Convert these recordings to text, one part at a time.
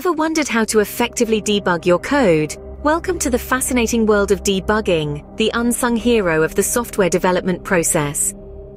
Ever wondered how to effectively debug your code? Welcome to the fascinating world of debugging, the unsung hero of the software development process.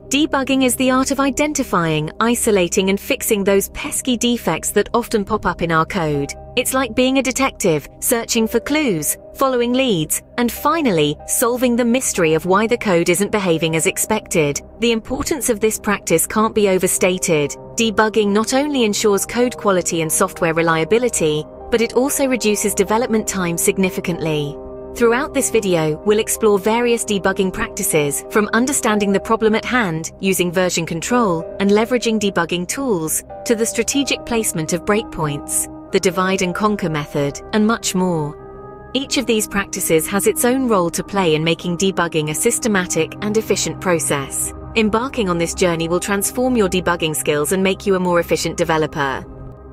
Debugging is the art of identifying, isolating, and fixing those pesky defects that often pop up in our code. It's like being a detective, searching for clues, following leads, and finally, solving the mystery of why the code isn't behaving as expected. The importance of this practice can't be overstated. Debugging not only ensures code quality and software reliability, but it also reduces development time significantly. Throughout this video, we'll explore various debugging practices, from understanding the problem at hand, using version control, and leveraging debugging tools, to the strategic placement of breakpoints, the divide and conquer method, and much more. Each of these practices has its own role to play in making debugging a systematic and efficient process. Embarking on this journey will transform your debugging skills and make you a more efficient developer.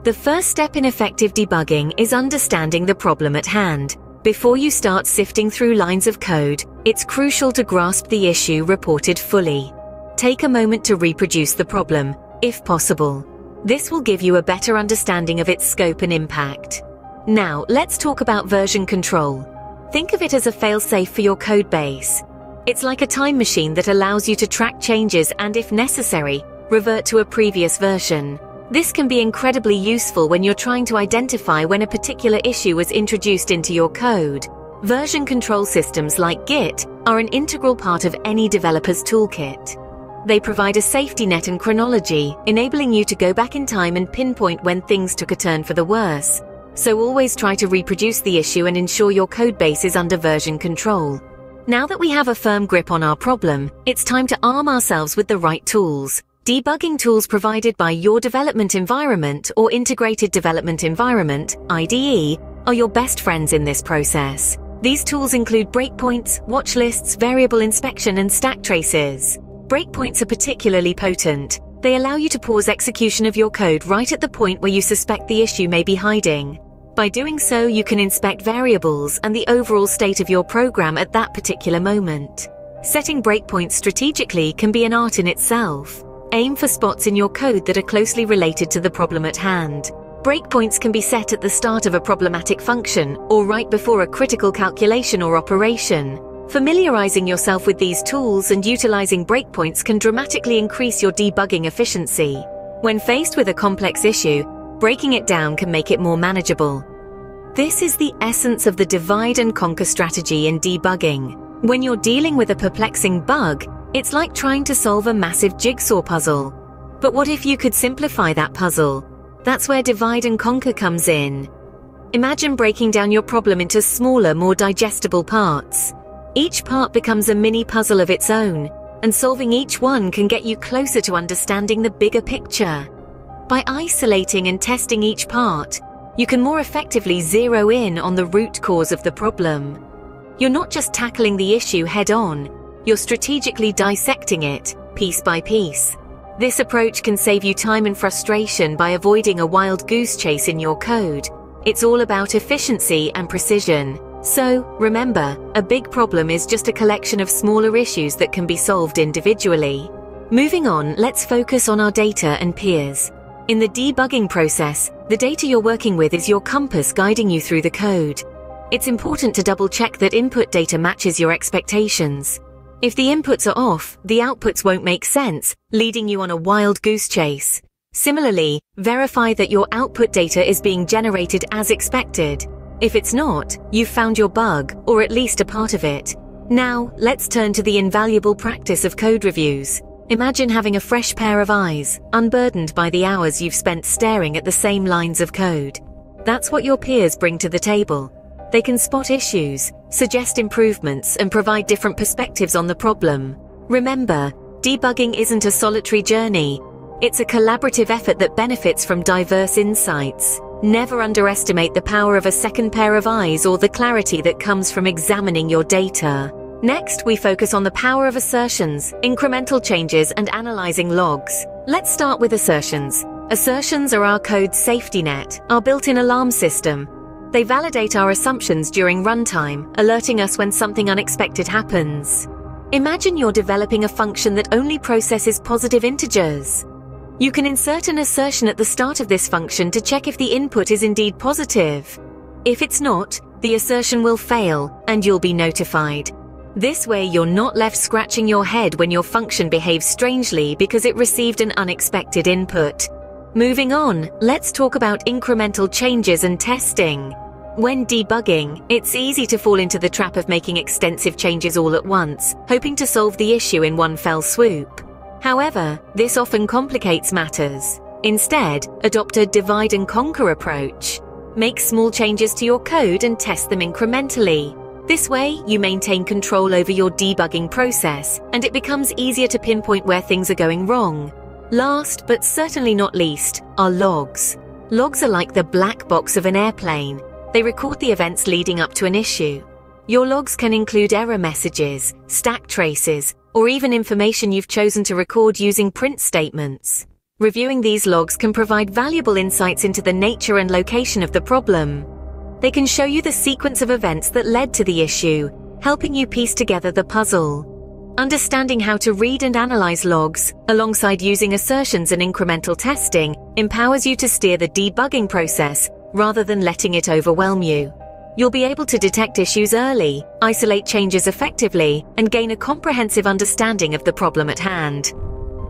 The first step in effective debugging is understanding the problem at hand. Before you start sifting through lines of code, it's crucial to grasp the issue reported fully. Take a moment to reproduce the problem, if possible. This will give you a better understanding of its scope and impact. Now, let's talk about version control. Think of it as a failsafe for your code base. It's like a time machine that allows you to track changes and, if necessary, revert to a previous version. This can be incredibly useful when you're trying to identify when a particular issue was introduced into your code. Version control systems like Git are an integral part of any developer's toolkit. They provide a safety net and chronology, enabling you to go back in time and pinpoint when things took a turn for the worse. So always try to reproduce the issue and ensure your codebase is under version control. Now that we have a firm grip on our problem, it's time to arm ourselves with the right tools. Debugging tools provided by your development environment or integrated development environment, IDE, are your best friends in this process. These tools include breakpoints, watch lists, variable inspection, and stack traces. Breakpoints are particularly potent. They allow you to pause execution of your code right at the point where you suspect the issue may be hiding. By doing so, you can inspect variables and the overall state of your program at that particular moment. Setting breakpoints strategically can be an art in itself. Aim for spots in your code that are closely related to the problem at hand. Breakpoints can be set at the start of a problematic function or right before a critical calculation or operation. Familiarizing yourself with these tools and utilizing breakpoints can dramatically increase your debugging efficiency. When faced with a complex issue, breaking it down can make it more manageable. This is the essence of the divide and conquer strategy in debugging. When you're dealing with a perplexing bug, it's like trying to solve a massive jigsaw puzzle. But what if you could simplify that puzzle? That's where divide and conquer comes in. Imagine breaking down your problem into smaller, more digestible parts. Each part becomes a mini puzzle of its own, and solving each one can get you closer to understanding the bigger picture. By isolating and testing each part, you can more effectively zero in on the root cause of the problem. You're not just tackling the issue head on, you're strategically dissecting it, piece by piece. This approach can save you time and frustration by avoiding a wild goose chase in your code. It's all about efficiency and precision. So, remember, a big problem is just a collection of smaller issues that can be solved individually. Moving on, let's focus on our data and peers. In the debugging process, the data you're working with is your compass guiding you through the code. It's important to double check that input data matches your expectations. If the inputs are off, the outputs won't make sense, leading you on a wild goose chase. Similarly, verify that your output data is being generated as expected. If it's not, you've found your bug, or at least a part of it. Now, let's turn to the invaluable practice of code reviews. Imagine having a fresh pair of eyes, unburdened by the hours you've spent staring at the same lines of code. That's what your peers bring to the table. They can spot issues, suggest improvements, and provide different perspectives on the problem. Remember, debugging isn't a solitary journey. It's a collaborative effort that benefits from diverse insights. Never underestimate the power of a second pair of eyes or the clarity that comes from examining your data. Next, we focus on the power of assertions, incremental changes, and analyzing logs. Let's start with assertions. Assertions are our code's safety net, our built-in alarm system, they validate our assumptions during runtime, alerting us when something unexpected happens. Imagine you're developing a function that only processes positive integers. You can insert an assertion at the start of this function to check if the input is indeed positive. If it's not, the assertion will fail and you'll be notified. This way you're not left scratching your head when your function behaves strangely because it received an unexpected input. Moving on, let's talk about incremental changes and testing. When debugging, it's easy to fall into the trap of making extensive changes all at once, hoping to solve the issue in one fell swoop. However, this often complicates matters. Instead, adopt a divide and conquer approach. Make small changes to your code and test them incrementally. This way, you maintain control over your debugging process, and it becomes easier to pinpoint where things are going wrong. Last, but certainly not least, are logs. Logs are like the black box of an airplane. They record the events leading up to an issue. Your logs can include error messages, stack traces, or even information you've chosen to record using print statements. Reviewing these logs can provide valuable insights into the nature and location of the problem. They can show you the sequence of events that led to the issue, helping you piece together the puzzle. Understanding how to read and analyze logs, alongside using assertions and incremental testing, empowers you to steer the debugging process rather than letting it overwhelm you. You'll be able to detect issues early, isolate changes effectively, and gain a comprehensive understanding of the problem at hand.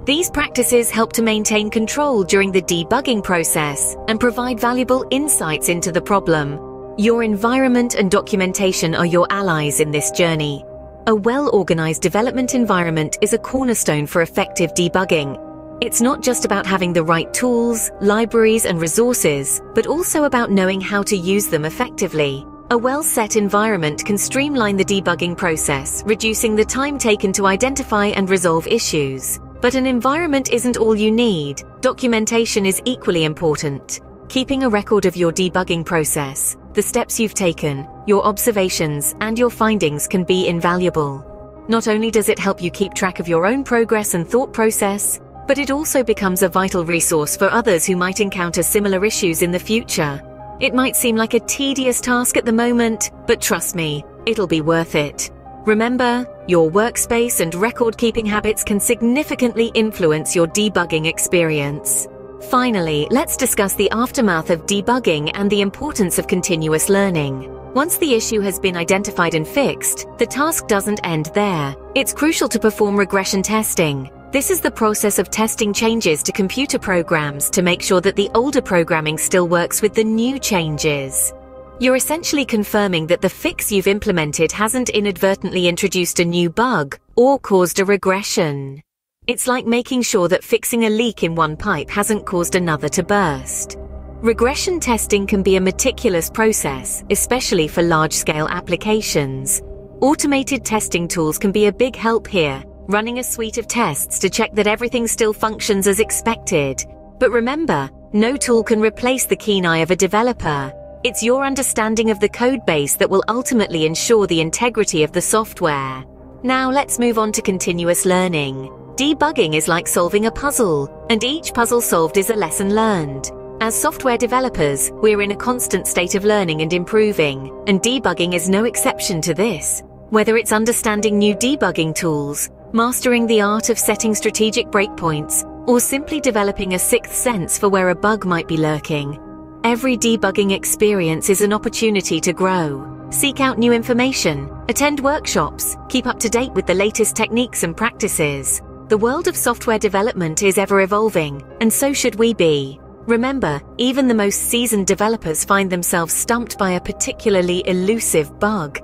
These practices help to maintain control during the debugging process and provide valuable insights into the problem. Your environment and documentation are your allies in this journey. A well-organized development environment is a cornerstone for effective debugging. It's not just about having the right tools, libraries, and resources, but also about knowing how to use them effectively. A well-set environment can streamline the debugging process, reducing the time taken to identify and resolve issues. But an environment isn't all you need. Documentation is equally important. Keeping a record of your debugging process, the steps you've taken, your observations, and your findings can be invaluable. Not only does it help you keep track of your own progress and thought process, but it also becomes a vital resource for others who might encounter similar issues in the future. It might seem like a tedious task at the moment, but trust me, it'll be worth it. Remember, your workspace and record-keeping habits can significantly influence your debugging experience. Finally, let's discuss the aftermath of debugging and the importance of continuous learning. Once the issue has been identified and fixed, the task doesn't end there. It's crucial to perform regression testing. This is the process of testing changes to computer programs to make sure that the older programming still works with the new changes. You're essentially confirming that the fix you've implemented hasn't inadvertently introduced a new bug or caused a regression. It's like making sure that fixing a leak in one pipe hasn't caused another to burst. Regression testing can be a meticulous process, especially for large-scale applications. Automated testing tools can be a big help here, running a suite of tests to check that everything still functions as expected. But remember, no tool can replace the keen eye of a developer. It's your understanding of the code base that will ultimately ensure the integrity of the software. Now let's move on to continuous learning. Debugging is like solving a puzzle, and each puzzle solved is a lesson learned. As software developers, we're in a constant state of learning and improving, and debugging is no exception to this. Whether it's understanding new debugging tools, mastering the art of setting strategic breakpoints, or simply developing a sixth sense for where a bug might be lurking, Every debugging experience is an opportunity to grow. Seek out new information, attend workshops, keep up to date with the latest techniques and practices. The world of software development is ever evolving, and so should we be. Remember, even the most seasoned developers find themselves stumped by a particularly elusive bug.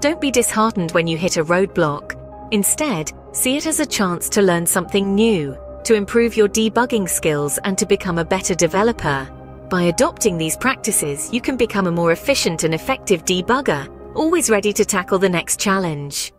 Don't be disheartened when you hit a roadblock. Instead, see it as a chance to learn something new, to improve your debugging skills and to become a better developer. By adopting these practices, you can become a more efficient and effective debugger, always ready to tackle the next challenge.